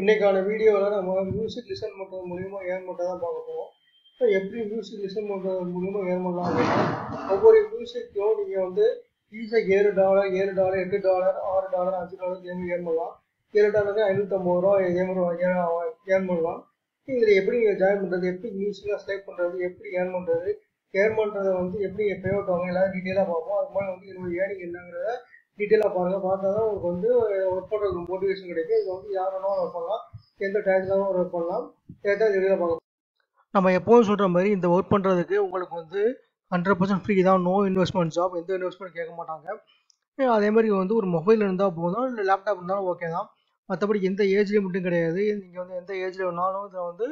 இன்றைக்கான வீடியோவில் நம்ம மியூசிக் லிசன் பண்ணுறது மூலிமா ஏர்ன் மட்டும் தான் பார்க்க போகிறோம் ஸோ எப்படி மியூசிக் லிசன் பண்ணுறது மூலிமா ஏர்ன் பண்ணலாம் அப்படின்னா ஒவ்வொரு மியூசிக்கும் நீங்கள் வந்து ஈஸியாக ஏழு டாலர் ஏழு டாலர் எட்டு டாலர் ஆறு டாலர் அஞ்சு டாலர் இதே ஏர் ஏர்ன் பண்ணலாம். ஏழு டாலருக்கு ஐநூற்றம்பது ரூபா இதே மாதிரி ஏர்ன் பண்ணலாம். இதில் எப்படி நீங்கள் ஜாயின் பண்ணுறது எப்படி மியூசிக்லாம் செலக்ட் பண்ணுறது எப்படி ஏர்ன் பண்ணுறது ஏர்ன் பண்ணுறதை வந்து எப்படி பே அவுட் ஆகும் டீட்டெயிலாக பார்ப்போம். அது மாதிரி வந்து இருபது ஏர்னிங் என்னங்கிறத டீட்டெயிலாக பாருங்கள் பார்த்தா தான் உங்களுக்கு வந்து ஒர்க் பண்ணுறதுக்கு மோட்டிவேஷன் கிடைக்கும். இது வந்து யார் வேணாலும் ஒர்க் பண்ணலாம். எந்த டயத்தில் ஒர்க் பண்ணலாம். ஏதாவது வெளியில் பார்க்கலாம் நம்ம எப்போவும் சொல்கிற மாதிரி இந்த ஒர்க் பண்ணுறதுக்கு உங்களுக்கு வந்து ஹண்ட்ரட் பர்சன்ட் ஃப்ரீ தான். நோ இன்வெஸ்ட்மெண்ட் ஜாப் எந்த இன்வெஸ்ட்மெண்ட் கேட்க மாட்டாங்க. அதே மாதிரி வந்து ஒரு மொபைல் இருந்தால் போதும். இல்லை லேப்டாப் இருந்தாலும் ஓகே தான். மற்றபடி எந்த ஏஜ்லேயும் மட்டும் கிடையாது. நீங்கள் வந்து எந்த ஏஜில் வேணாலும் இதை வந்து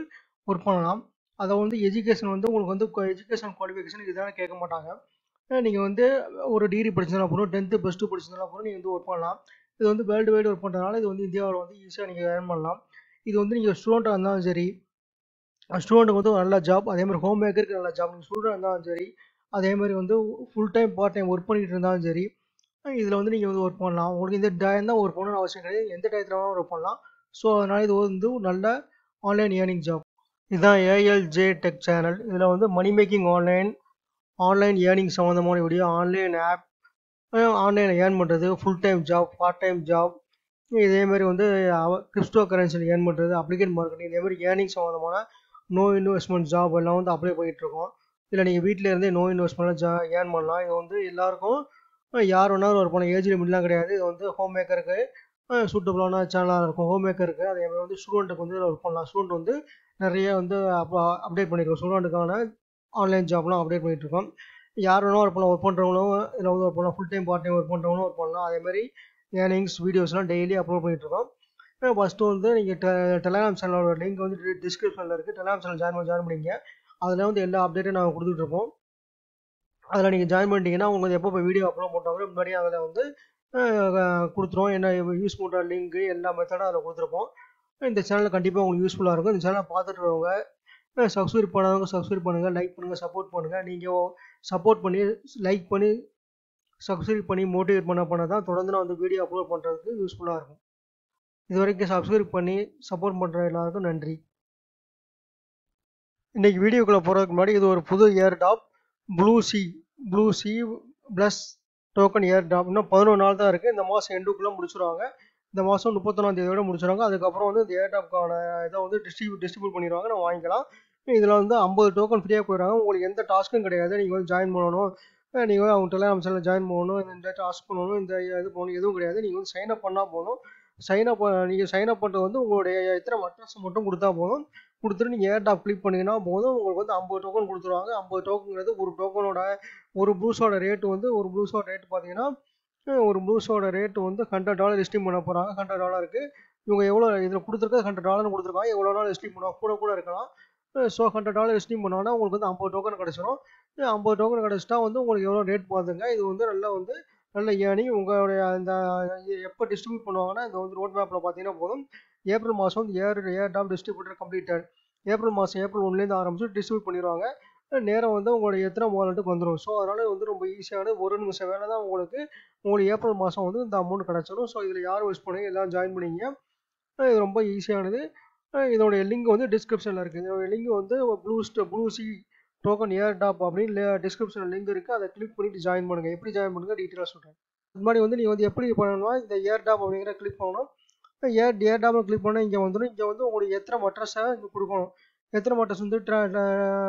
ஒர்க் பண்ணலாம். அதை வந்து எஜுகேஷன் வந்து உங்களுக்கு வந்து எஜுகேஷன் குவாலிஃபிகேஷன் இதெல்லாம் கேட்க மாட்டாங்க. நீங்கள் வந்து ஒரு டிகிரி படிச்சிருந்தாலும் போதும் டென்த்து ப்ளஸ் டூ படிச்சிருந்தாலும் போதும் நீங்கள் வந்து ஒர்க் பண்ணலாம். இது வந்து வேர்ல்டு வைடு ஒர்க் பண்ணுறதுனால இது வந்து இந்தியாவில் வந்து ஈஸியாக நீங்கள் ஏர்ன் பண்ணலாம். இது வந்து நீங்கள் ஸ்டூடெண்ட்டாக இருந்தாலும் சரி ஸ்டூடெண்ட்டுக்கு வந்து ஒரு நல்ல ஜாப் அதே மாதிரி ஹோம் மேக்கருக்கு நல்ல ஜாப் நீங்கள் ஸ்டூடெண்ட் இருந்தாலும் சரி அதே மாதிரி வந்து full time part time work பண்ணிகிட்டு இருந்தாலும் சரி இதில் வந்து நீங்கள் வந்து ஒர்க் பண்ணலாம். உங்களுக்கு இந்த டயம் தான் ஒர்க் பண்ணணும்னு அவசியம் கிடையாது. எந்த டயத்தில் வேணாலும் ஒர்க் பண்ணலாம். ஸோ அதனால் இது வந்து ஒரு நல்ல ஆன்லைன் ஏர்னிங் ஜாப் இதுதான் ஏஎல்ஜே டெக் சேனல் இதில் வந்து money making online online earning சம்மந்தமான வீடியோ ஆன்லைன் ஆப் ஆன்லைனில் ஏர்ன் பண்ணுறது full time job part time job இதேமாரி வந்து கிரிப்டோ கரன்சியில் ஏர்ன் பண்ணுறது அப்ளிகேட் மார்க்கெட்டிங் இதேமாதிரி ஏர்னிங் சம்மந்தமான நோ இன்வெஸ்ட்மெண்ட் ஜாப் எல்லாம் வந்து அப்ளை பண்ணிகிட்ருக்கோம் இல்லை நீங்கள் வீட்டில் இருந்தே நோ இன்வெஸ்ட்மெண்ட்லாம் ஜா ஏர்ன் பண்ணலாம். இது வந்து எல்லாருக்கும் யார் வேணாலும் ஒர்க் பண்ணலாம் ஏஜ் லிமிட்லாம் கிடையாது. இது வந்து ஹோம் மேக்கருக்கு சூட்டபுளான சேனலாக இருக்கும். ஹோம் மேக்கருக்கு அதே மாதிரி வந்து ஸ்டூடெண்ட்டுக்கு வந்து ஒர்க் பண்ணலாம் ஸ்டூடெண்ட் வந்து நிறைய வந்து அப்டேட் பண்ணியிருக்கோம் ஸ்டூடெண்ட்டுக்கான ஆன்லைன் ஜாப்லாம் அப்டேட் பண்ணிகிட்ருக்கோம் யார் வேணாலும் ஒர்க் பண்ணலாம். ஒர்க் பண்ணுறவங்களும் இதில் வந்து ஒர்க் பண்ணலாம். Full time part time work பண்ணுறவங்களும் ஒர்க் பண்ணலாம். அதேமாதிரி ஏர்னிங்ஸ் வீடியோஸ்லாம் டெய்லி அப்லோட் பண்ணிகிட்ருக்கோம் ஃபஸ்ட்டு வந்து நீங்கள் டெ டெலகிராம் சேனலோட லிங்க் வந்து டிஸ்கிரிப்ஷனில் இருக்குது டெலகிராம் சேனல் ஜாயின் பண்ணி ஜாயின் பண்ணிங்க. அதில் வந்து எல்லா அப்டேட்டும் நாங்கள் கொடுத்துட்ருப்போம் அதில் நீங்கள் ஜாயின் பண்ணிட்டீங்கன்னா உங்களுக்கு எப்போ வீடியோ அப்லோட் பண்ணுறாங்களோ முன்னாடியே அதில் வந்து கொடுத்துருவோம் என்ன யூஸ் பண்ணுற லிங்க்கு எல்லா மெத்தடும் அதில் கொடுத்துருப்போம். இந்த சேனல் கண்டிப்பாக உங்களுக்கு யூஸ்ஃபுல்லாக இருக்கும். இந்த சேனலை பார்த்துட்டு இருக்கவங்க சப்ஸ்கிரைப் பண்ணாதவங்க சப்ஸ்கிரைப் பண்ணுங்கள் லைக் பண்ணுங்கள் சப்போர்ட் பண்ணுங்கள் நீங்கள் சப்போர்ட் பண்ணி லைக் பண்ணி சப்ஸ்கிரைப் பண்ணி மோட்டிவேட் பண்ண பண்ண தான் தொடர்ந்து நான் வந்து வீடியோ அப்லோட் பண்ணுறதுக்கு யூஸ்ஃபுல்லாக இருக்கும். இது வரைக்கும் சப்ஸ்கிரைப் பண்ணி சப்போர்ட் பண்ணுற எல்லாருக்கும் நன்றி. இன்றைக்கி வீடியோக்குள்ளே போகிறதுக்கு முன்னாடி இது ஒரு புது airdrop blue C blue C plus token airdrop இன்னும் பதினொரு நாள் தான் இருக்குது இந்த மாதம் எண்டுக்குள்ளே முடிச்சுருவாங்க. இந்த மாதம் முப்பத்தொன்னாம் தேதியோட முடிச்சிருவாங்க. அதுக்கப்புறம் வந்து இந்த ஏர் டாப்க்கான இதை வந்து டிஸ்ட்ரிபியூட் டிஸ்ட்ரிபியூட் பண்ணிடுவாங்க. நம்ம வாங்கிக்கலாம். இதில் வந்து ஐம்பது டோக்கன் ஃப்ரீயாக கொடுக்குறாங்க. உங்களுக்கு எந்த டாஸ்க்கும் கிடையாது. நீங்கள் வந்து ஜாயின் பண்ணணும். நீங்கள் அவங்க டெலாம் சேனல் ஜாயின் பண்ணணும். இந்த டாஸ்க் பண்ணணும். இந்த இது பண்ணணும். எதுவும் கிடையாது. நீங்கள் வந்து சைன் அப் பண்ணால் போதும். சைன் அப் நீங்கள் சைன் அப் பண்ணுறது வந்து உங்களுடைய எத்தனை அட்ரஸ் மட்டும் கொடுத்தா போதும். கொடுத்துட்டு நீங்கள் ஏர் டாப் கிளிக் பண்ணிங்கன்னா போதும். உங்களுக்கு வந்து ஐம்பது டோக்கன் கொடுத்துருவாங்க. ஐம்பது டோக்கனுங்கிறது ஒரு டோக்கனோட ஒரு ப்ளூஸோட ரேட்டு வந்து ஒரு ப்ளூஸோட ரேட் பார்த்தீங்கன்னா ஒரு ப்ளூஸோட ரேட்டு வந்து ஹண்ட்ரட் டாலர் எஸ்டிம் பண்ண போகிறாங்க ஹண்ட்ரட் டாலருக்கு இவங்க எவ்வளோ இதில் கொடுத்துருக்கா? ஹண்ட்ரட் டாலர்னு கொடுத்துருக்காங்க. எவ்வளோ நாள் எஸ்டிம் பண்ணுவாங்க? கூட கூட இருக்கலாம். ஸோ ஹண்ட்ரட் டாலர் எஸ்டிம் பண்ணோன்னா உங்களுக்கு வந்து ஐம்பது டோக்கன் கிடச்சிரும். ஐம்பது டோக்கன் கிடச்சிட்டா வந்து உங்களுக்கு எவ்வளோ ரேட் பார்த்துங்க இது வந்து நல்லா வந்து நல்ல ஏர்னிங் உங்களுடைய அந்த எப்போ டிஸ்ட்ரிபியூட் பண்ணுவாங்கன்னா இந்த வந்து ரோட் மேப்பில் பார்த்தீங்கன்னா போதும். ஏப்ரல் மாதம் வந்து air airdrop distributor completed April மாதம் ஏப்ரல் ஒன்லேருந்து ஆரம்பிச்சு டிஸ்ட்ரிபியூட் பண்ணிடுவாங்க நேரம் வந்து உங்களுடைய எத்தனை வாலெட்டுக்கு வந்துடும் ஸோ அதனால் வந்து ரொம்ப ஈஸியான ஒரு நிமிஷம் வேலை தான் உங்களுக்கு உங்களுக்கு ஏப்ரல் மாதம் வந்து இந்த அமௌண்ட் கிடச்சிடும் ஸோ இதில் யார் யூஸ் பண்ணுங்க எல்லாம் ஜாயின் பண்ணிங்க இது ரொம்ப ஈஸியானது இதோடைய லிங்க் வந்து டிஸ்கிரிப்ஷனில் இருக்குது இதோடைய லிங்க் வந்து blue blue C token airdrop அப்படின்னு டிஸ்கிரிப்ஷனில் லிங்க் இருக்குது அதை கிளிக் பண்ணிவிட்டு ஜாயின் பண்ணுங்கள் எப்படி ஜாயின் பண்ணுங்கள் டீட்டெயிலாக சொல்கிறேன் அது மாதிரி வந்து நீங்கள் வந்து எப்படி பண்ணணும்னா இந்த ஏர் டாப் அப்படிங்கிற கிளிக் பண்ணணும். ஏர் ஏர் டாப் கிளிக் பண்ணால் இங்கே வந்துடும் இங்கே வந்து உங்களுக்கு எத்தனை மட்ரஸை இங்கே கொடுக்கணும். எத்தனை மட்ரஸ் வந்து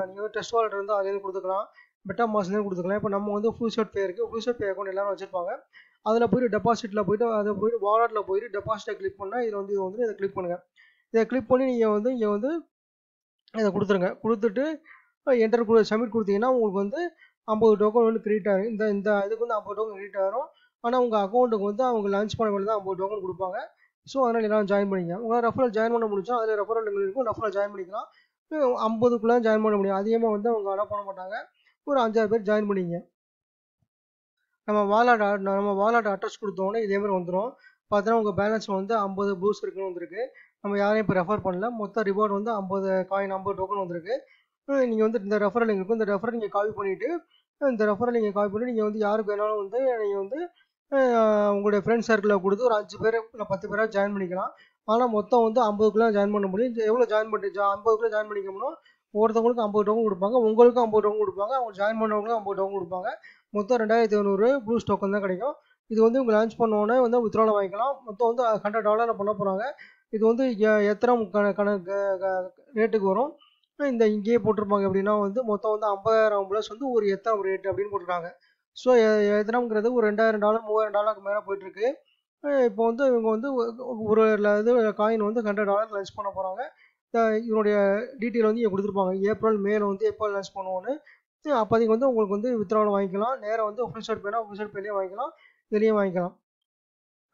நீங்கள் டெஸ்ட் வாலெட் இருந்தால் அதுலேருந்து கொடுத்துக்கலாம். பெட்டா மாஸ்லேருந்து கொடுத்துக்கலாம். இப்போ நம்ம வந்து ஃபுல் ஷர்ட் பே இருக்குது ஃபுல் ஷர்ட் பே அக்கௌண்ட் எல்லாரும் வச்சிருப்பாங்க. அதில் போயிட்டு டெபாசிட்டில் போயிட்டு அதை போயிட்டு வாலெட்டில் போயிட்டு டெபாசிட்டை கிளிக் பண்ணால் இதில் வந்து இது வந்து இதை கிளிக் பண்ணுங்கள் இதை கிளிக் பண்ணி நீங்கள் வந்து இங்கே வந்து இதை கொடுத்துருங்க. கொடுத்துட்டு என்டர் கொடு சப்மிட் கொடுத்தீங்கன்னா உங்களுக்கு வந்து ஐம்பது டோக்கன் வந்து கிரியேட் ஆகும். இந்த இந்த இதுக்கு வந்து ஐம்பது டோக்கன் கிரியேட் ஆகும் ஆனால் உங்கள் அக்கௌண்ட்டுக்கு வந்து அவங்க லஞ்ச் பண்ண வேண்டியது தான் ஐம்பது டோக்கன் கொடுப்பாங்க. ஸோ அதனால் எல்லாம் ஜாயின் பண்ணிங்க. உங்களால் ரெஃபரல் ஜாயின் பண்ண முடிஞ்சா அதில் ரெஃபரல் இருக்கும். ரெஃபரல் ஜாயின் பண்ணிக்கலாம். ஐம்பதுக்குள்ளே ஜாயின் பண்ண முடியும். அதிகமாக வந்து அவங்க அலோவ் பண்ண மாட்டாங்க. ஒரு அஞ்சாறு பேர் ஜாயின் பண்ணிங்க. நம்ம வாலெட் நம்ம வாலெட் அட்ரஸ் கொடுத்தோன்னே இதே மாதிரி வந்துடும் பார்த்தீங்கன்னா உங்கள் பேலன்ஸ் வந்து ஐம்பது ப்ளூஸ் இருக்குன்னு வந்திருக்கு. நம்ம யாரையும் இப்போ ரெஃபர் பண்ணல. மொத்த ரிவார்டு வந்து ஐம்பது காயின் ஐம்பது டோக்கன் வந்திருக்கு. நீங்கள் வந்து இந்த ரெஃபரல் இருக்கும் இந்த ரெஃபரல் நீங்கள் காப்பி பண்ணிவிட்டு இந்த ரெஃபரல் நீங்கள் காப்பி பண்ணி நீங்கள் வந்து யாருக்கு வேணாலும் வந்து நீங்கள் வந்து உங்களுடைய ஃப்ரெண்ட்ஸ் சர்க்கிளில் கொடுத்து ஒரு அஞ்சு பேர் இல்லை பத்து பேராக ஜாயின் பண்ணிக்கலாம். ஆனால் மொத்தம் வந்து ஐம்பதுக்குள்ளே ஜாயின் பண்ண முடியும். எவ்வளோ ஜாயின் பண்ணி ஜா ஐம்பதுக்குள்ளே ஜாயின் பண்ணிக்கணும்னா ஒருத்தவங்களுக்கு ஐம்பது டோக்கன் கொடுப்பாங்க. உங்களுக்கும் ஐம்பது டோக்கன் கொடுப்பாங்க. அவங்க ஜாயின் பண்ணவங்களுக்கும் ஐம்பது டோக்கன் கொடுப்பாங்க. மொத்தம் ரெண்டாயிரத்தி ஐநூறு ப்ளூஸ் டோக்கன் தான் கிடைக்கும். இது வந்து உங்கள் லான்ச் பண்ணோடனே வந்து வித்ராவில் வாங்கிக்கலாம். மொத்தம் வந்து ஹண்ட்ரட் டாலர் பண்ண போகிறாங்க இது வந்து எத்தனை கண கணக்கு ரேட்டுக்கு வரும்? இந்த இங்கேயே போட்டிருப்பாங்க. எப்படின்னா வந்து மொத்தம் வந்து ஐம்பதாயிரம் ப்ளஸ் வந்து ஒரு எத்தனை ரேட் அப்படின்னு போட்டிருக்காங்க. ஸோ எத்தனைங்கிறது ஒரு ரெண்டாயிரம் டாலர் மூவாயிரம் டாலருக்கு மேலே போயிட்டுருக்கு. இப்போ வந்து இவங்க வந்து ஒரு இது காயின் வந்து ஹண்ட்ரட் டாலர் லான்ச் பண்ண போகிறாங்க இதனுடைய டீட்டெயில் வந்து இங்கே கொடுத்துருப்பாங்க. ஏப்ரல் மேல வந்து எப்போ லான்ச் பண்ணுவோன்னு அப்போதைக்கு வந்து உங்களுக்கு வந்து வித்ராவில் வாங்கிக்கலாம். நேராக வந்து ஃபுல் ஷர்ட் பேனா ஃபுல் ஷர்ட் பேலையும் வாங்கிக்கலாம். இதுலேயும் வாங்கிக்கலாம்.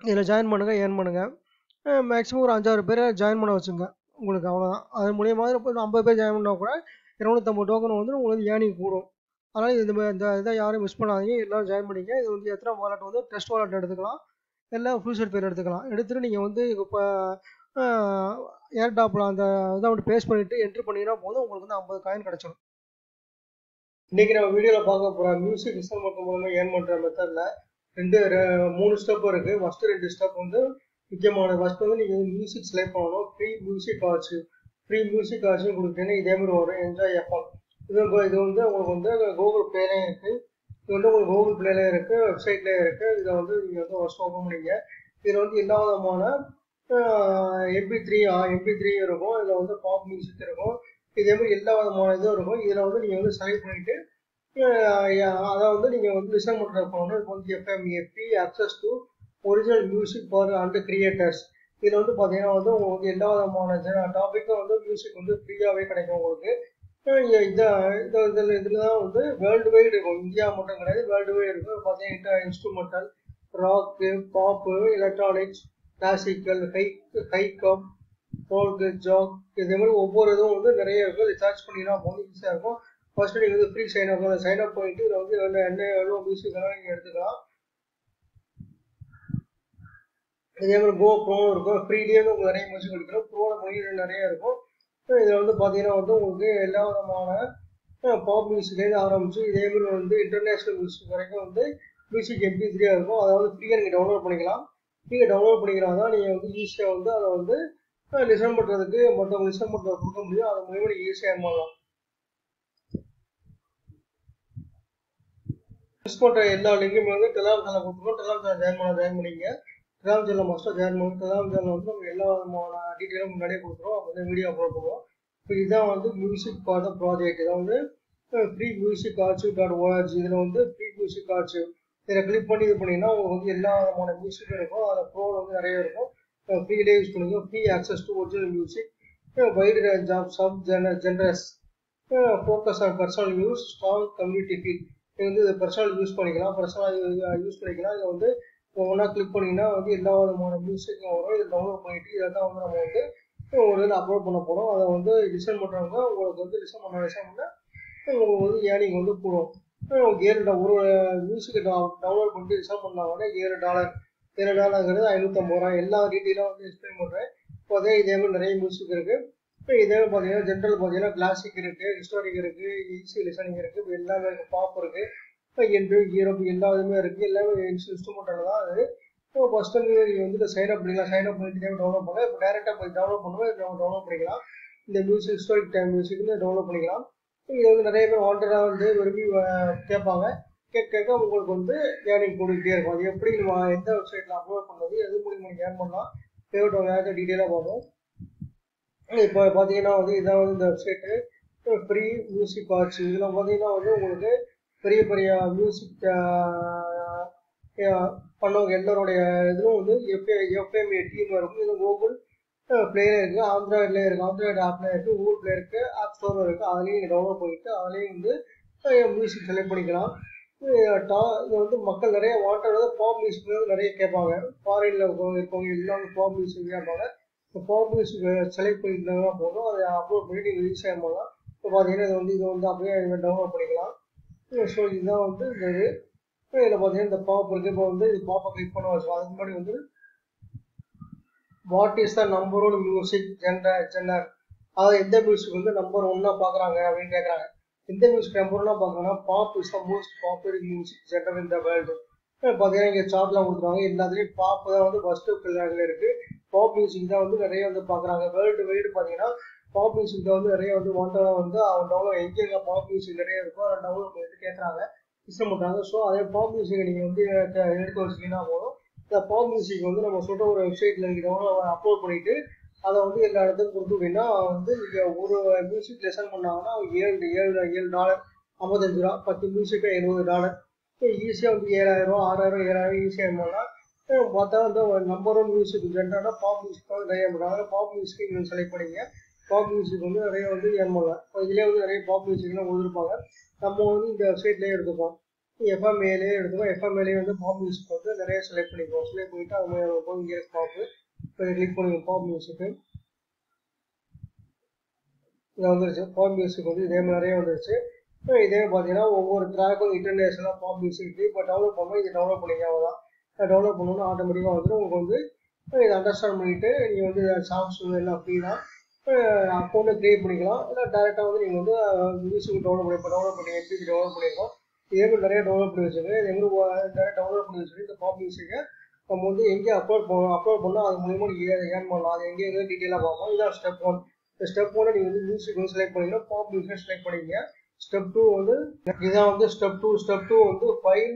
இதில் ஜாயின் பண்ணுங்கள் ஏர்ன் பண்ணுங்கள் மேக்ஸிமம் ஒரு அஞ்சாறு பேரை ஜாயின் பண்ண வச்சுங்க. உங்களுக்கு அவ்வளோதான் அது மூலியமாக இப்போ ஐம்பது பேர் ஜாயின் பண்ணால் கூட இரநூத்தம்பது டோக்கன் வந்து உங்களுக்கு ஏர்னிங் கூடும். அதனால் இந்த இந்த இதை யாரும் மிஸ் பண்ணாதீங்க. எல்லோரும் ஜாயின் பண்ணிக்க இது வந்து எத்தனை வாலெட் வந்து டெஸ்ட் வாலெட் எடுத்துக்கலாம். எல்லாம் ஃபுல் பேர் எடுத்துக்கலாம். எடுத்துகிட்டு நீங்கள் வந்து இப்போ ஏர்டாப்பில் அந்த இதை வந்து பேஸ்ட் பண்ணிவிட்டு என்ட்ரி பண்ணிங்கன்னா போதும். உங்களுக்கு வந்து ஐம்பது காயின் கிடச்சிடும் இன்றைக்கி நம்ம வீடியோவில் பார்க்க போகிற மியூசிக் லிசன் மட்டும் மூலமாக ஏர்ன் பண்ணுற மெத்தடில் ரெண்டு ரெ- மூணு ஸ்டெப் இருக்குது ஃபஸ்ட்டு ரெண்டு ஸ்டெப் வந்து முக்கியமான ஃபஸ்ட் வந்து நீங்கள் வந்து மியூசிக் செலக்ட் பண்ணணும். ஃப்ரீ மியூசிக் ஆச்சு ஃப்ரீ மியூசிக் ஆச்சுன்னு கொடுத்தீங்கன்னா இதே மாதிரி வரும் என்ஜாய் எஃப்எம் இது இது வந்து உங்களுக்கு வந்து கூகுள் ப்ளேலையும் இருக்குது இது வந்து உங்களுக்கு கூகுள் பிளேலையும் இருக்குது வெப்சைட்லேயும் இருக்குது இதை வந்து நீங்கள் வந்து ஃபஸ்ட் ஓப்பன் பண்ணிங்க. இதில் வந்து எல்லா விதமான எம்பி த்ரீ எம்பி த்ரீ இருக்கும். இதில் வந்து பாப் மியூசிக் இருக்கும். இதே மாதிரி எல்லா விதமான இதுவும் இருக்கும். இதில் வந்து நீங்கள் வந்து செலக்ட் பண்ணிவிட்டு அதை வந்து நீங்கள் வந்து லிசன் பண்ணுறதுக்கு வந்து இப்போ வந்து FMA free access to original music for and creators இதில் வந்து பார்த்தீங்கன்னா வந்து உங்களுக்கு வந்து எல்லா விதமான டாப்பிக்கும் வந்து மியூசிக் வந்து ஃப்ரீயாகவே கிடைக்கும் உங்களுக்கு. இதை இதை இதில் இதில் தான் வந்து வேர்ல்டு வைடு இருக்கும். இந்தியா மட்டும் கிடையாது வேர்ல்டு வைடு இருக்கும் பார்த்தீங்கன்னா instrumental rock pop electronics classical high ஹை ஃபோல்கு ஜாக் இதே மாதிரி ஒவ்வொரு இதுவும் வந்து நிறைய இருக்கும் இதை சர்ச் பண்ணிங்கன்னா போது ஈஸியாக இருக்கும். ஃபர்ஸ்ட் நீங்கள் வந்து free sign up sign up பண்ணிட்டு இதில் வந்து என்ன எவ்வளோ மியூசிக் வேணாலும் நீங்கள் எடுத்துக்கலாம். இதே மாதிரி கோ ப்ரோவும் இருக்கும். ஃப்ரீலேயே வந்து உங்களுக்கு நிறைய மியூசிக் கொடுக்குறோம் ப்ரோவில் மொழிகள் நிறைய இருக்கும். இதில் வந்து பார்த்தீங்கன்னா வந்து உங்களுக்கு எல்லா விதமான பாப் மியூசிக்லேருந்து ஆரம்பிச்சு இதே மாதிரி வந்து இன்டர்நேஷ்னல் மியூசிக் வரைக்கும் வந்து மியூசிக் எம்பி த்ரீயாக இருக்கும். அதை வந்து ஃப்ரீயாக நீங்கள் டவுன்லோட் பண்ணிக்கலாம். நீங்கள் டவுன்லோட் பண்ணிக்கலாம் தான் நீங்கள் வந்து ஈஸியாக வந்து அதை வந்து லிசன் பண்ணுறதுக்கு மற்றவங்க லிசன் பண்ணுறது கொடுக்க முடியும். அது மூலியமாக நீங்கள் ஈஸியாக ஏமாறலாம் யூஸ் பண்ணுற எல்லா லிங்க்குமே வந்து டெலாம் சேனல் கொடுத்துருக்கோம். டெலாம் சேனல் ஜாயின் பண்ண ஜாயின் பண்ணிங்க டெலாம் சேனல் மஸ்ட்டாக ஜாயின் பண்ணுவோம் டெலாம் சேனல் வந்து நம்ம எல்லா விதமான டீட்டெயிலும் முன்னாடியே கொடுத்துருவோம். அப்போ வந்து வீடியோ அப்லோட் பண்ணுவோம். இப்போ இதுதான் வந்து மியூசிக் பார்த்த ப்ராஜெக்ட் இதை வந்து free music archive dot org இதில் வந்து ஃப்ரீ மியூசிக் ஆர்ச்சிவ் இதில் கிளிக் பண்ணி இது பண்ணிங்கன்னா உங்களுக்கு வந்து எல்லா விதமான மியூசிக்கும் இருக்கும். அதில் ப்ரோவில் வந்து நிறைய இருக்கும். ஃப்ரீலே யூஸ் பண்ணிக்கலாம் free access to original music wide range of sub ஜென genres focus on personal use strong community feel இது வந்து பர்சனல் யூஸ் பண்ணிக்கலாம். பர்சனலாக யூஸ் பண்ணிக்கலாம். இதை வந்து ஒவ்வொன்றா கிளிக் பண்ணிங்கன்னா வந்து எல்லா விதமான மியூசிக்கும் வரும். இதை டவுன்லோட் பண்ணிட்டு இதை தான் வந்து நம்ம வந்து ஒரு இதில் அப்லோட் பண்ண போகிறோம் அதை வந்து லிசன் பண்ணுறவங்க உங்களுக்கு வந்து லிசன் பண்ண லிசன் பண்ண உங்களுக்கு வந்து ஏர்னிங் வந்து கூடும்? ஏழு ஒரு மியூசிக்கை டவுன்லோட் பண்ணிட்டு லிசன் பண்ணாங்கன்னா ஏழு டாலர் ஏழு டாலருங்கிறது ஐநூற்றம்பது ரூபா எல்லா டீட்டெயிலாக வந்து எக்ஸ்பிளைன் பண்ணுறேன் இப்போ அதே இதே மாதிரி நிறைய மியூசிக் இருக்குது இப்போ இதே மாதிரி பார்த்தீங்கன்னா ஜென்ரல் பார்த்தீங்கன்னா கிளாசிக் இருக்குது ஹிஸ்டாரிக் இருக்குது ஈஸி லிசனிங் இருக்குது எல்லாமே இருக்குது பாப் இருக்குது இப்போ என்ட்ரி எல்லா இதுவுமே இருக்குது எல்லாமே இன்ஸ்ட்ருமெண்டல் தான் அது. இப்போ ஃபஸ்ட்டு வந்து நீங்கள் சைன் அப் பண்ணிக்கலாம். சைன் அப் பண்ணிட்டு டவுன்லோட் பண்ணலாம். இப்போ டேரெக்டாக போய் டவுன்லோட் பண்ணுவோம் டவுன்லோட் பண்ணிக்கலாம். இந்த மியூசிக் ஹிஸ்டாரிக் டைம் மியூசிக்னு டவுன்லோட் பண்ணிக்கலாம். இது வந்து நிறைய பேர் வாண்டடாக வந்து விரும்பி கேட்பாங்க. கேட்க கேட்க உங்களுக்கு வந்து ஏர்னிங் கொடுக்கிட்டே இருக்கும். அது எப்படி நம்ம எந்த வெப்சைட்டில் அப்லோட் பண்ணுறது எது மூலியமாக நீங்கள் ஏர்ன் பண்ணலாம். தேவைப்பட்ட வேறு டீட்டெயிலாக பார்ப்போம் இப்போ பார்த்தீங்கன்னா வந்து இதான் வந்து இந்த வெப்சைட்டு ஃப்ரீ மியூசிக் ஆச்சு இதெல்லாம் பார்த்தீங்கன்னா வந்து உங்களுக்கு பெரிய பெரிய மியூசிக் பண்ணவங்க எல்லாருடைய இதுவும் வந்து எஃப்ஏ எஃப்எம்ஏ டீம் இருக்கும். இது கூகுள் பிளேயர் இருக்குது ஆண்ட்ராய்டில் இருக்குது ஆண்ட்ராய்டு ஆப்ல இருக்குது கூகுள் பிளே இருக்குது ஆப் ஸ்டோர் இருக்குது அதுலேயும் நீங்கள் டவுன்லோட் பண்ணிட்டு அதுலேயும் வந்து மியூசிக் செலக்ட் பண்ணிக்கலாம். இது டா- இது வந்து மக்கள் நிறைய வாண்டட் பாப் மியூசிக் வந்து நிறைய கேட்பாங்க. ஃபாரினில் இருக்கவங்க இருக்கவங்க எல்லாமே பாப் மியூசிக் கேட்பாங்க. இப்போ பாப் மியூசிக் செலக்ட் பண்ணிட்டாங்கன்னா போதும். அதை அப்லோட் பண்ணி நீங்கள் ஈஸியாக பண்ணலாம் இப்போ பார்த்தீங்கன்னா இது வந்து இது வந்து அப்படியே டவுன்லோட் பண்ணிக்கலாம். ஸோ இதுதான் வந்து இந்த இது இதில் பார்த்தீங்கன்னா இந்த பாப் இருக்குது இப்போ வந்து இது பாப்பை கிளிக் பண்ண வச்சு அதுக்கு முன்னாடி வந்து what is the number one music genre genre அதாவது எந்த மியூசிக் வந்து நம்பர் ஒன்னா பார்க்குறாங்க அப்படின்னு கேட்குறாங்க எந்த மியூசிக் நம்பர் ஒன்னா பார்க்குறாங்கன்னா pop is the most popular music genre in the world பார்த்தீங்கன்னா இங்கே சார்ட்லாம் கொடுத்துருவாங்க. எல்லாத்துலேயும் பாப் தான் வந்து ஃபஸ்ட்டு பிள்ளைகள் இருக்குது பாப் மியூசிக் தான் வந்து நிறைய வந்து பார்க்குறாங்க வேர்ல்டு வைடு பார்த்தீங்கன்னா பாப் மியூசிக்ல வந்து நிறைய வந்து வாண்டடாக வந்து அவன் டவுன்லோட் எங்கெங்க பாப் மியூசிக் நிறைய இருக்கோ அதை டவுன்லோட் பண்ணிட்டு கேட்குறாங்க இஷ்டம் பண்ணுறாங்க ஸோ அதே பாப் மியூசிக்கை நீங்கள் வந்து எடுத்து வச்சிங்கன்னா போதும். இந்த பாப் மியூசிக் வந்து நம்ம சொல்கிற ஒரு வெப்சைட்டில் இருக்கிறவங்க அப்லோட் பண்ணிட்டு அதை வந்து எல்லா இடத்துக்கும் கொடுத்து அப்படின்னா வந்து நீங்கள் ஒரு மியூசிக் லெசன் பண்ணாங்கன்னா ஏழு ஏழு ஏழு டாலர் ஐம்பத்தஞ்சு ரூபா பத்து மியூசிக்கு எழுபது டாலர் ஈஸியாக வந்து ஏழாயிரம் ரூபா ஆறாயிரம் ஏழாயிரம் ஈஸியாக இருந்தாலும் பார்த்தா வந்து நம்பர் ஒன் மியூசிக் ஜென்ரலாக பாப் மியூசிக் வந்து நிறைய பண்ணுறாங்க பாப் மியூசிக் நீங்கள் செலக்ட் பண்ணிங்க பாப் மியூசிக் வந்து நிறைய வந்து ஏன் பண்ணலாம். இதுலேயே வந்து நிறைய பாப் மியூசிக்லாம் கொடுத்துருப்பாங்க. நம்ம வந்து இந்த வெப்சைட்லேயே எடுத்துப்போம். எஃப்எம்ஏலேயே எடுத்துப்போம். எஃப்எம்ஏலேயே வந்து பாப் மியூசிக் வந்து நிறைய செலக்ட் பண்ணிப்போம். செலக்ட் பண்ணிவிட்டு அது மாதிரி போய் இங்கே பாப்பு இப்போ கிளிக் பண்ணுவோம் பாப் மியூசிக்கு இதில் வந்துருச்சு. பாப் மியூசிக் வந்து இதே மாதிரி நிறைய வந்துருச்சு. இப்போ இதே பார்த்தீங்கன்னா ஒவ்வொரு ட்ராக்கும் இன்டர்நேஷனலாக பாப் மியூசிக் இப்போ டவுன்லோட் பண்ணோம் இது டவுன்லோட் பண்ணிக்க அவ்வளோதான் டவுன்லோட் பண்ணணும்னா ஆட்டோமேட்டிக்காக வந்துடும் உங்களுக்கு வந்து இதை அண்டர்ஸ்டாண்ட் பண்ணிவிட்டு நீங்கள் வந்து சாங்ஸ் எல்லாம் ஃப்ரீ தான். அக்கௌண்ட்டை கிரியேட் பண்ணிக்கலாம். இல்லை டேரெக்டாக வந்து நீங்கள் வந்து மியூசிக் டவுன்லோட் பண்ணி இப்போ டவுன்லோட் பண்ணி எம்பிசி டவுன்லோட் பண்ணிக்கலாம். இதே மாதிரி நிறைய டவுன்லோட் பண்ணி வச்சுருக்கேன். இது எங்களுக்கு டவுன்லோட் பண்ணி வச்சுருக்கு இந்த பாப் மியூசிக்கை நம்ம வந்து எங்கே அப்லோட் பண்ணணும் அப்லோட் பண்ணால் அது மூலியமாக நீங்கள் ஏன் பண்ணலாம்? அது எங்கே எங்கே டீட்டெயிலாக பார்ப்போம் இதான் ஸ்டெப் ஒன் இந்த ஸ்டெப் ஒன்று நீங்கள் வந்து மியூசிக் வந்து செலக்ட் பண்ணிக்கலாம். பாப் மியூசிக் செலக்ட் பண்ணிக்கங்க. ஸ்டெப் டூ வந்து இதான் வந்து ஸ்டெப் டூ ஸ்டெப் டூ வந்து file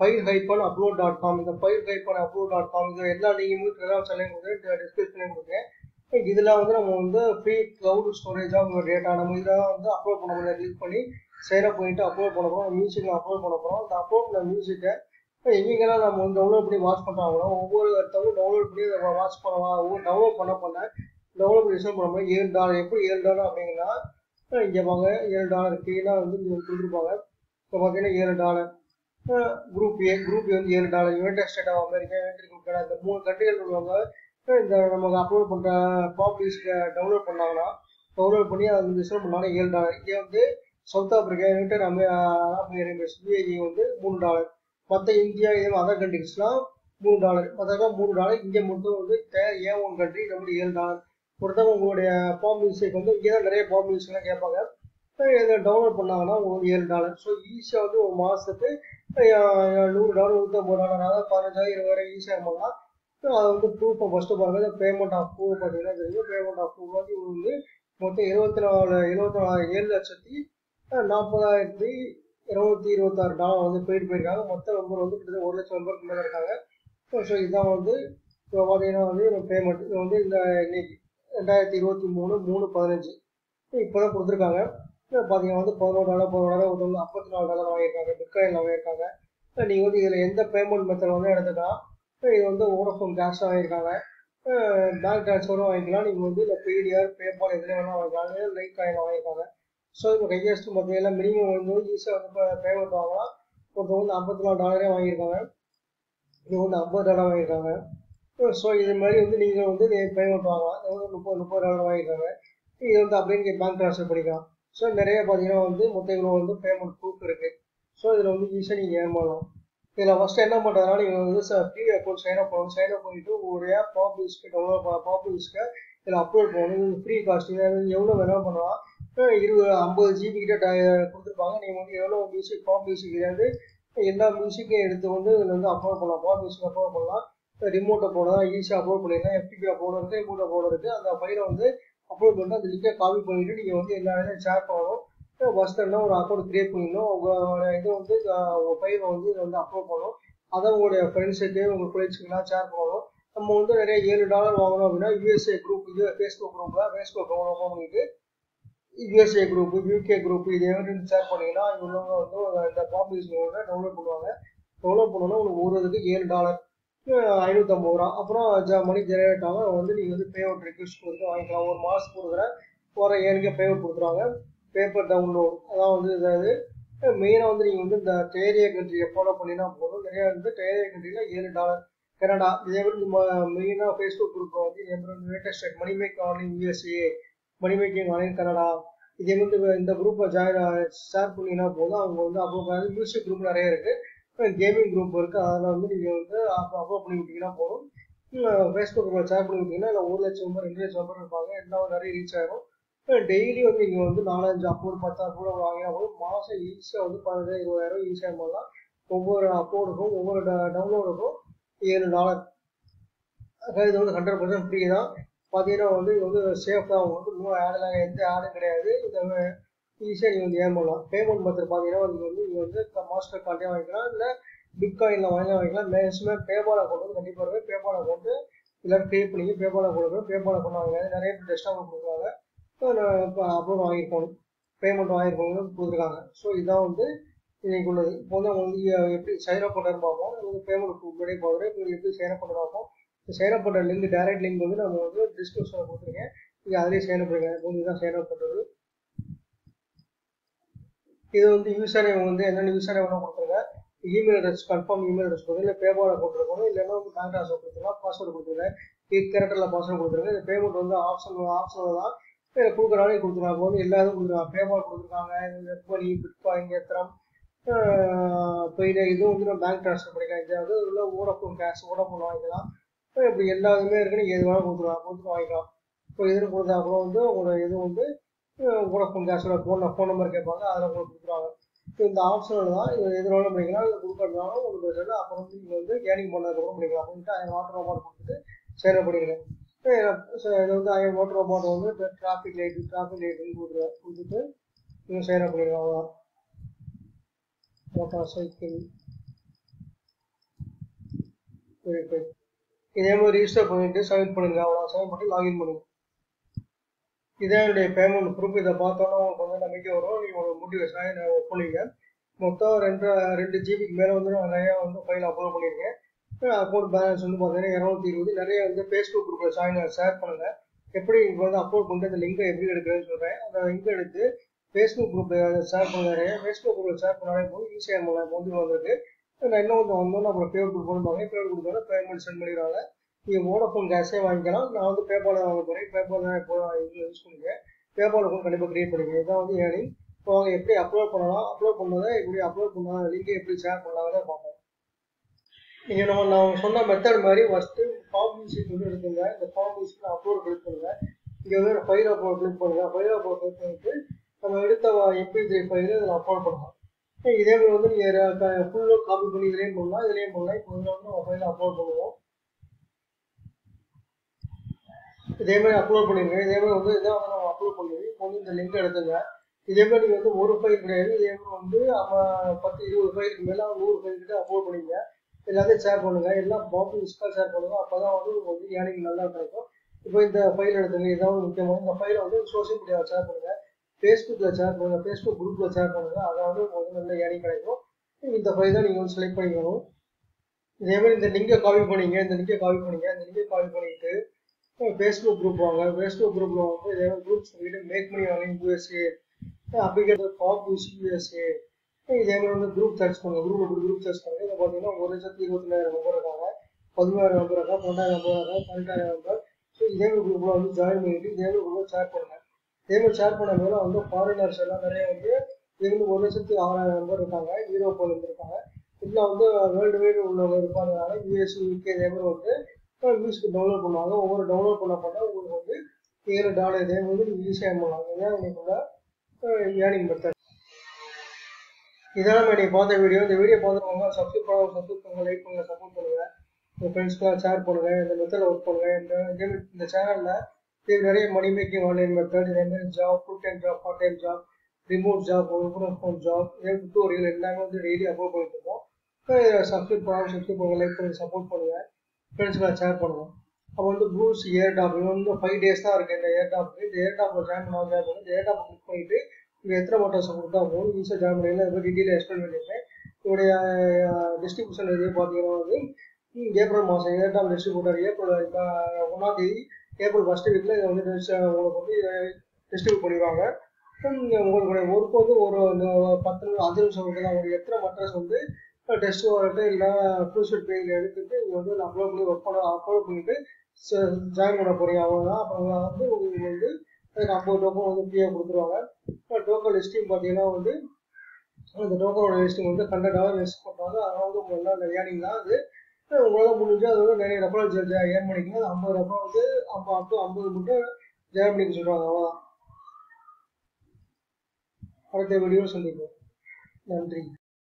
file hyphen upload dot com இந்த file hyphen upload dot com இது எல்லா லிங்கும் டெலாம் சேனல் கொடுத்து டிஸ்கிரிப்ஷன் கொடுக்குறேன் இதில் வந்து நம்ம வந்து ஃப்ரீ க்ளவுட் ஸ்டோரேஜாக உங்கள் டேட்டா நம்ம இதில் வந்து அப்லோட் பண்ண முடியாது. கிளிக் பண்ணி சைனப் பண்ணிட்டு அப்லோட் பண்ண போகிறோம் மியூசிக்கில் அப்லோட் பண்ண போகிறோம் அந்த அப்லோட் பண்ண மியூசிக்கை எங்கெங்கெல்லாம் நம்ம வந்து டவுன்லோட் பண்ணி வாட்ச் பண்ணுறாங்களோ ஒவ்வொரு இடத்தவும் டவுன்லோட் பண்ணி அதை வாட்ச் பண்ணலாம் ஒவ்வொரு டவுன்லோட் பண்ண பண்ண டவுன்லோட் பண்ணி ரிசர்வ் பண்ணும்போது ஏழு டாலர் எப்படி ஏழு டாலர் அப்படிங்கன்னா இங்கே வாங்க ஏழு டாலர் க்ளீனாக வந்து இங்கே கொடுத்துருப்பாங்க. இப்போ பார்த்தீங்கன்னா ஏழு dollar group A group A வந்து ஏழு dollar United State of America United group இந்த மூணு கண்ட்ரிகள் உள்ளவங்க இந்த நமக்கு அப்லோட் பண்ணுற பாப் டவுன்லோட் பண்ணாங்கன்னா டவுன்லோட் பண்ணி அது ரிசர்வ் பண்ணாங்கன்னா ஏழு டாலர் இங்கே வந்து சவுத் ஆப்பிரிக்கா யுனைடெட் அமெ அரபு எமிரேட்ஸ் யூஏஇ வந்து மூணு டாலர் மற்ற இந்தியா இதே அதர் கண்ட்ரிஸ்லாம் மூணு டாலர் மற்றெல்லாம் மூணு டாலர் இங்கே மட்டும் வந்து ஏ ஒன் கண்ட்ரி நம்மளுக்கு ஏழு டாலர் ஒருத்தவங்க உங்களுடைய ஃபார்ம் மியூசிக் வந்து இங்கே தான் நிறைய பாப் மியூசிக்லாம் கேட்பாங்க. இதை டவுன்லோட் பண்ணாங்கன்னா உங்களுக்கு ஏழு டாலர் ஸோ ஈஸியாக வந்து ஒரு மாதத்துக்கு நூறு டாலர் நூற்றம்பது டாலர் அதாவது பதினஞ்சாயிரம் இருபதாயிரம் ஈஸியாக அது வந்து ப்ரூஃபை ஃபஸ்ட்டு பாருங்கள் பேமெண்ட் ஆஃப் ப்ரூஃப் பார்த்தீங்கன்னா தெரியும் பேமெண்ட் ஆஃப் ப்ரூஃப் வந்து வந்து மொத்தம் இருபத்தி நாலு இருபத்தி நாலு ஏழு லட்சத்தி நாற்பதாயிரத்தி இருபத்தி இருபத்தாறு டாலர் வந்து போயிட்டு போயிருக்காங்க மொத்த மெம்பர் வந்து கிட்டத்தட்ட ஒரு லட்சம் மெம்பருக்கு மேலே இருக்காங்க. ஸோ இதுதான் வந்து இப்போ பார்த்தீங்கன்னா வந்து பேமெண்ட் இது வந்து இந்த இன்னைக்கு ரெண்டாயிரத்தி இருபத்தி மூணு மூணு பதினஞ்சு. இப்போ தான் கொடுத்துருக்காங்க. பார்த்தீங்கன்னா வந்து பதினோரு டாலர் பதினோரு டாலர் ஒருத்தவங்க ஐம்பத்தி நாலு டாலர் வாங்கியிருக்காங்க. பிட்காயின் வாங்கியிருக்காங்க. நீங்கள் வந்து இதில் எந்த பேமெண்ட் மெத்தட் வந்து எடுத்துக்கலாம்? இது வந்து ஓடஃபோன் கேஷ் வாங்கியிருக்காங்க. பேங்க் ட்ரான்ஸ்ஃபரும் வாங்கிக்கலாம். நீங்கள் வந்து இல்லை பேடிஆர் பேபால் எதுலேயும் வேணால் வாங்கிக்கலாம். லைட் காயின் வாங்கியிருக்காங்க. ஸோ இப்போ கையெழுத்து பார்த்தீங்கன்னா மினிமம் வந்து ஈஸியாக வந்து பேமெண்ட் வாங்கலாம். ஒருத்தவங்க வந்து ஐம்பத்தி நாலு டாலரே வாங்கியிருக்காங்க. இது வந்து ஐம்பது டாலர் வாங்கியிருக்காங்க. ஸோ இது மாதிரி வந்து நீங்கள் வந்து பேமெண்ட் வாங்கலாம். வந்து முப்பது முப்பது டாலர் வாங்கியிருக்காங்க. இது வந்து அப்படியே நீங்கள் பேங்க் ட்ரான்ஸ்ஃபர் பண்ணிக்கலாம். ஸோ நிறைய பார்த்தீங்கன்னா வந்து மொத்த இவ்வளோ வந்து பேமெண்ட் ப்ரூஃப் இருக்குது ஸோ இதில் வந்து ஈஸியாக நீங்கள் ஏர்ன் பண்ணலாம். இதில் ஃபஸ்ட்டு என்ன பண்ணுறதுனால நீங்கள் வந்து ஃப்ரீ அக்கௌண்ட் சைன் அப் பண்ணணும். சைன் அப் பண்ணிவிட்டு உங்களுடைய பாப் லிஸ்க்கு டவுன்லோட் பாப் இதில் அப்லோட் பண்ணணும். இது ஃப்ரீ காஸ்ட் இது எவ்வளோ வேணாலும் பண்ணலாம். இருபது ஐம்பது ஜிபி கிட்ட கொடுத்துருப்பாங்க. நீங்கள் வந்து எவ்வளோ மியூசிக் பாப் மியூசிக் கிடையாது எல்லா மியூசிக்கையும் எடுத்து வந்து இதில் வந்து அப்லோட் பண்ணலாம். பாப் மியூசிக் அப்லோட் பண்ணலாம். ரிமோட்டை போடலாம். ஈஸியாக அப்லோட் பண்ணிடலாம் எஃப்டிபி அப்லோட் இருக்குது ரிமோட் அப்லோட் இருக்குது அந்த ஃபைலை வந்து அப்லோட் பண்ணிட்டு அந்த லிங்கை காப்பி பண்ணிவிட்டு நீங்கள் வந்து எல்லா இடத்துலையும் ஷேர் பண்ணணும். ஃபஸ்ட்டு ஒரு அக்கௌண்ட் க்ரியேட் பண்ணிடணும் உங்களோட இது வந்து உங்கள் பையனை வந்து இதை வந்து அப்லோட் பண்ணணும் அதை உங்களுடைய ஃப்ரெண்ட்ஸுக்கு உங்கள் கொலீக்ஸுக்கெல்லாம் ஷேர் பண்ணணும் நம்ம வந்து நிறைய ஏழு டாலர் வாங்கணும் அப்படின்னா யூஎஸ்ஏ குரூப் இது ஃபேஸ்புக் குரூப்பில் ஃபேஸ்புக் ஓப்பன் பண்ணிட்டு யூஎஸ்ஏ குரூப் யூகே குரூப் இது எவ்வளோ ஷேர் பண்ணீங்கன்னா இங்கே உள்ளவங்க வந்து இந்த பாப்புலேஷன் டவுன்லோட் பண்ணுவாங்க. டவுன்லோட் பண்ணோன்னா உங்களுக்கு ஒரு இதுக்கு ஏழு டாலர் ஐநூற்றம்பது ரூபா. அப்புறம் ஜ மணி ஜெனரேட் ஆகும். வந்து நீங்கள் வந்து பே அவுட் ரிக்வஸ்ட் கொடுத்து வாங்கிக்கலாம். ஒரு மாதத்துக்கு கொடுக்குற போகிற ஏழுக்கே பே அவுட் கொடுத்துருவாங்க. பேப்பர் டவுன்லோட் அதான் வந்து இதாவது மெயினாக வந்து நீங்கள் வந்து இந்த டேரிய கண்ட்ரியை ஃபாலோ பண்ணினா போதும். நிறையா வந்து டேரிய கண்ட்ரியில் ஏழு டாலர் கனடா இதே மாதிரி மெயினாக ஃபேஸ்புக் குரூப் வந்து இதே மாதிரி United State money make online USA money making online Canada இதே வந்து இந்த குரூப்பை ஜாயின் ஷேர் பண்ணினா போதும். அவங்க வந்து அப்லோட் மியூசிக் குரூப் நிறைய இருக்குது கேமிங் குரூப் இருக்குது அதில் வந்து நீங்கள் வந்து அப்லோட் பண்ணி விட்டிங்கன்னா போதும். ஃபேஸ்புக் குரூப்பில் ஷேர் பண்ணி விட்டிங்கன்னா இல்லை ஒரு லட்சம் மெம்பர் ரெண்டு லட்சம் மெம்பர் இருப்பாங்க. எல்லாம் நிறைய ரீச் ஆகிடும் டெய்லி வந்து நீங்கள் வந்து நாலஞ்சு அப்லோட் பத்து அப்லோட் வாங்கினா போது மாதம் ஈஸியாக வந்து பதினஞ்சாயிரம் இருபதாயிரம் ஈஸியாக பண்ணலாம் ஒவ்வொரு அப்லோடுக்கும் ஒவ்வொரு டவுன்லோடுக்கும் ஏழு டாலர் இது வந்து ஹண்ட்ரட் பர்சன்ட் ஃப்ரீ தான். பார்த்தீங்கன்னா வந்து இது வந்து சேஃப் தான். உங்களுக்கு வந்து இன்னும் ஆடெல்லாம் எந்த ஆடும் கிடையாது. இந்த ஈஸியாக நீங்கள் வந்து ஏன் பண்ணலாம். பேமெண்ட் மெத்தட் பார்த்தீங்கன்னா நீங்கள் வந்து நீங்கள் வந்து மாஸ்டர் கார்டே வாங்கிக்கலாம். இல்லை பிட்காயினில் வாங்கினா வாங்கிக்கலாம். மேக்ஸிமம் பேபால் அக்கௌண்ட் வந்து கண்டிப்பாக இருக்கும். பேபால் அக்கௌண்ட்டு எல்லோரும் பே பண்ணி பேபால் அக்கௌண்ட் பேபால் அக்கௌண்ட் வாங்க நிறைய பேர் டிஸ்கவுண்ட் கொடுக்குறாங்க. நான் வாங்கியிருக்கணும் பேமெண்ட் வாங்கியிருக்கவங்க கொடுத்துருக்காங்க. ஸோ இதான் வந்து இன்னைக்கு உள்ளது. இப்போ வந்து அவங்க வந்து எப்படி சைன் அப் பார்ப்போம். வந்து பேமெண்ட் முன்னாடியே போகிறேன் இப்போ எப்படி சைன் அப் பார்ப்போம். சைன் பண்ணுற லிங்க் டைரக்ட் லிங்க் வந்து நம்ம வந்து டிஸ்கிரிப்ஷனில் கொடுத்துருக்கேன். நீங்கள் அதிலே சேரப்படுங்க அப் பண்ணுங்க. கொஞ்சம் தான் பண்ணுறது இது வந்து யூசர் நேம் வந்து என்னென்ன யூசர் நேம் கொடுத்துருங்க. Email address confirm email address கொடுங்க. இல்லை பேபால் கொடுத்துருக்கணும். இல்லைன்னா வந்து பேங்க் ட்ரான்ஸ்ஃபர் பாஸ்வேர்டு கொடுத்துருங்க. கேரக்டரில் பாஸ்வேர்டு கொடுத்துருங்க. இந்த பேமெண்ட் வந்து ஆப்ஷன் ஆப்ஷனில் தான் கொடுக்குறாங்க கொடுத்துருக்காங்க. போது எல்லாரும் எல்லா இதுவும் கொடுத்துருக்காங்க. பேபால் கொடுத்துருக்காங்க நெட்மணி பிட்காயின் ஏத்திரம் போயிட்டு இதுவும் வந்து நம்ம பேங்க் ட்ரான்ஸ்ஃபர் பண்ணிக்கலாம். இது உள்ள ஓடஃபோன் கேஷ் ஓடஃபோன் வாங்கிக்கலாம். இப்போ இப்படி எல்லா இதுவுமே இருக்குன்னு எது வேணாலும் கொடுத்துருவாங்க கொடுத்து வாங்கிக்கலாம். இப்போ எதுன்னு கொடுத்தா கூட வந்து உங்களோட இது வந்து ஓடஃபோன் கேஷோட ஃபோன் ஃபோன் நம்பர் கேட்பாங்க. அதில் உங்களுக்கு கொடுத்துருவாங்க. இப்போ இந்த ஆப்ஷனில் தான் இது எது வேணாலும் பண்ணிக்கலாம். இல்லை கொடுக்கறதுனாலும் உங்களுக்கு பிரச்சனை அப்புறம் வந்து நீங்கள் வந்து கேனிங் பண்ணதுக்கப்புறம் பண்ணிக்கலாம். அப்படின்ட்டு ஆயிரம் வாட்டர் ரோபாட் கொடுத்துட்டு சேர பண்ணிக்கிறேன் இது வந்து ஆயிரம் ஓட்டர் ரோபாட் வந்து டிராஃபிக் லைட்டு டிராஃபிக் லைட்டுன்னு கொடுத்துருவேன் கொடுத்துட்டு நீங்கள் சேர பண்ணிக்கலாம் அவ்வளோதான் மோட்டார் சைக்கிள் வெரிஃபை இதே மாதிரி ரிஜிஸ்டர் பண்ணிட்டு சப்மிட் பண்ணுங்க அவ்வளோ சப்மிட் பண்ணி லாகின் பண்ணுங்க இதே என்னுடைய பேமெண்ட் ப்ரூஃப் இதை பார்த்தோன்னா உங்களுக்கு வந்து நம்பிக்கை வரும் நீங்கள் ஒரு மோட்டிவேஷனாக ஒர்க் பண்ணுவீங்க மொத்தம் ரெண்டு ரெண்டு ஜிபிக்கு மேலே வந்து நான் நிறையா வந்து ஃபைல் அப்லோட் பண்ணியிருக்கேன் அக்கௌண்ட் பேலன்ஸ் வந்து பார்த்தீங்கன்னா இரநூத்தி இருபது. நிறைய வந்து ஃபேஸ்புக் குரூப்பில் ஜாயின் ஷேர் பண்ணுங்கள் எப்படி இப்போ வந்து அப்லோட் பண்ணிட்டு அந்த லிங்கை எப்படி எடுக்கிறேன்னு சொல்கிறேன் அந்த லிங்க் எடுத்து ஃபேஸ்புக் குரூப்பில் ஷேர் பண்ணுறாரு ஃபேஸ்புக் குரூப்பில் ஷேர் பண்ணாலே போதும். ஈஸியாக பண்ணலாம் இப்போ வந்து வந்திருக்கு. நான் இன்னும் கொஞ்சம் வந்தோன்னா அப்புறம் பேமெண்ட் கொடுக்கணும் பேமெண்ட் கொடுத்தோன்னா பேமெண்ட் சென்ட் பண்ணிடுவாங்க. நீங்கள் வோடஃபோன் கேஷே வாங்கிக்கலாம். நான் வந்து பேபால் வாங்க போகிறேன் பேபால் தான் இப்போ யூஸ் பண்ணிக்கிறேன் பேபால் அக்கௌண்ட் கண்டிப்பாக க்ரியேட் பண்ணிக்கிறேன் இதான் வந்து ஏர்னிங் இப்போ அவங்க எப்படி அப்லோட் பண்ணலாம்? அப்லோட் பண்ணதை எப்படி அப்லோட் பண்ணலாம்? லிங்கை எப்படி ஷேர் பண்ணலாங்கிறத பார்ப்போம். நீங்கள் நம்ம நான் சொன்ன மெத்தட் மாதிரி ஃபஸ்ட்டு ஃபார்ம் மியூசிக் வந்து எடுத்துங்க இந்த ஃபார்ம் மியூசிக் அப்லோட் கிளிக் பண்ணுங்கள் இங்கே வந்து ஃபைல் அப்லோட் கிளிக் பண்ணுங்கள் ஃபைல் அப்லோட் கிளிக் பண்ணிட்டு நம்ம எடுத்த எம்பிஜி த்ரீ ஃபைல் இதில் அப்லோட் பண்ணலாம். இதே மாதிரி வந்து நீங்கள் ஃபுல்லாக காப்பி பண்ணி இதுலேயும் பண்ணலாம். இதுலேயும் பண்ணலாம். இப்போ இதில் வந்து நம்ம ஃபைலை அப்லோட் பண்ணுவோம். இதே மாதிரி அப்லோட் பண்ணிடுங்க. இதே மாதிரி வந்து இதை வந்து நம்ம அப்லோட் பண்ணுவோம் இப்போ வந்து இந்த லிங்க் எடுத்துங்க. இதே மாதிரி நீங்கள் வந்து ஒரு ஃபைல் கிடையாது. இதே மாதிரி வந்து நம்ம பத்து இருபது ஃபைலுக்கு மேலே நூறு ஃபைல் கிட்ட அப்லோட் பண்ணிங்க. எல்லாத்தையும் ஷேர் பண்ணுங்க. எல்லாம் பாம்பு இஸ்கா ஷேர் பண்ணுங்க. அப்போ தான் வந்து உங்களுக்கு வந்து ஏர்னிங் நல்லா கிடைக்கும். இப்போ இந்த ஃபைல் எடுத்துங்க. ஏதாவது முக்கியமான இந்த ஃபைலை வந்து சோஷியல் மீடியாவில் ஷேர் பண்ணுங்க. ஃபேஸ்புக்கில் ஷேர் பண்ணுங்க. ஃபேஸ்புக் குரூப்பில் ஷேர் பண்ணுங்க. அதாவது உங்களுக்கு நல்ல ஏர்னிங் கிடைக்கும். இந்த ஃபைல் தான் நீங்கள் வந்து செலக்ட் பண்ணிக்கணும். இதே மாதிரி இந்த லிங்கை காப்பி பண்ணிங்க. இந்த லிங்கை காப்பி பண்ணிங்க. இந்த லிங்கை காப்பி பண்ணிட்டு ஃபேஸ்புக் குரூப் வாங்க. ஃபேஸ்புக் குரூப்பில் வந்து இதே குரூப் சொல்லிட்டு மேக் பண்ணி வாங்க USA applicator pop use USA இதே மாதிரி வந்து குரூப் சர்ச் பண்ணுங்க குரூப் குரூப் சர்ச் பண்ணுங்க. இதை பார்த்தீங்கன்னா ஒரு லட்சத்தி இருபத்தினாயிரம் நம்பர் இருக்காங்க. பதினாயிரம் நம்பர் இருக்கா பன்னெண்டாயிரம் மெம்பர் இருக்காங்க பன்னெண்டாயிரம் மெம்பர் ஸோ இதே மாதிரி குரூப்ல வந்து ஜாயின் பண்ணிட்டு இதே மாதிரி குரூப்ல ஷேர் பண்ணுங்க. இதே மாதிரி ஷேர் பண்ண மேலே வந்து ஃபாரினர்ஸ் எல்லாம் நிறைய வந்து இது ஒரு லட்சத்தி ஆறாயிரம் மெம்பர் இருக்காங்க. யூரோப்பில் இருந்து இருக்காங்க இதில் வந்து வேர்ல்டு வைடு உள்ளவங்க இருப்பாங்கனால யூஎஸ் யூகே இதே மாதிரி வந்து மியூசிக் டவுன்லோட் பண்ணுவாங்க. ஒவ்வொரு டவுன்லோட் பண்ண பண்ண உங்களுக்கு வந்து ஏழு டாலர் இதே வந்து ஈஸியாக பண்ணலாம் இதான் உங்களுக்குள்ள ஏர்னிங் மெத்தட் இதெல்லாம் நம்ம பார்த்த வீடியோ இந்த வீடியோ பார்த்துருவாங்க சப்ஸ்கிரைப் பண்ணுங்க சப்ஸ்கிரைப் பண்ணுங்க லைக் பண்ணுங்க சப்போர்ட் பண்ணுங்க. உங்கள் ஃப்ரெண்ட்ஸ்க்குலாம் ஷேர் பண்ணுங்க. இந்த மெத்தடில் ஒர்க் பண்ணுங்க. இந்த இதே இந்த சேனலில் இது நிறைய மணி மேக்கிங் ஆன்லைன் மெத்தட் இதே மாதிரி job full time job part time job remote job work from job இதே டுட்டோரியல் எல்லாமே வந்து டெய்லி அப்லோட் பண்ணிட்டு இருக்கோம். சப்ஸ்கிரைப் பண்ணுங்க சப்ஸ்கிரைப் பண்ணுங்க லைக் பண்ணுங்க சப்போர்ட் பண்ணுங்க. ஃப்ரெண்ட்ஸ்க்குலாம் ஷேர் பண்ணுவோம். அப்போ வந்து ப்ளூஸ் ஏர் டாப் இது வந்து ஃபைவ் டேஸ் தான் இருக்குது இந்த ஏர் டாப் இந்த ஏர் டாப்பில் ஜாயின் பண்ணால் ஜாயின் பண்ணி இந்த ஏர் டாப் கிளிக் பண்ணிட்டு இங்கே எத்தனை மோட்டார்ஸ் கொடுத்தா போதும் ஈஸியாக ஜாயின் பண்ணிக்கலாம் இது டீட்டெயில் எக்ஸ்பிளைன் பண்ணியிருக்கேன் இதோடைய டிஸ்ட்ரிபியூஷன் இது பார்த்தீங்கன்னா வந்து ஏப்ரல் மாதம் ஏட்டாம் டிஸ்ட்ரிபியூட்டர் ஏப்ரல் ஒன்றாம் தேதி ஏப்ரல் ஃபஸ்ட் வீக்கில் இதை வந்து உங்களுக்கு வந்து டிஸ்ட்ரிபியூட் பண்ணிடுவாங்க. உங்களுடைய ஒர்க் வந்து ஒரு பத்து நிமிஷம் அஞ்சு நிமிஷம் வந்து தான் உங்களுக்கு எத்தனை மட்ரஸ் வந்து டெஸ்ட் வரட்டு இல்லை ப்ரூஸ்ட் பேஜில் எடுத்துட்டு இது வந்து அப்லோட் பண்ணி ஒர்க் பண்ண அப்லோட் பண்ணிட்டு ஜாயின் பண்ண போகிறோம் அவங்க தான் அப்புறம் வந்து உங்களுக்கு வந்து அதுக்கு ஐம்பது டோக்கன் வந்து ஃப்ரீயாக கொடுத்துருவாங்க. டோக்கன் லிஸ்ட்டையும் பார்த்தீங்கன்னா வந்து அந்த டோக்கனோட லிஸ்ட்டு வந்து ஹண்ட்ரட் ஹவர் லிஸ்ட் பண்ணுறாங்க அதனால வந்து உங்களுக்கு எல்லாம் அது உங்களால் முடிஞ்சு அது வந்து நிறைய ரெஃபரன்ஸ் ஏர்ன் பண்ணிக்கலாம். ஐம்பது ரெஃபரல் வந்து ஐம்பது அப் ஐம்பது மட்டும் ஜெயர் பண்ணிக்க சொல்கிறாங்க அவ்வளோதான் அடுத்த வீடியோ சந்திப்போம். நன்றி.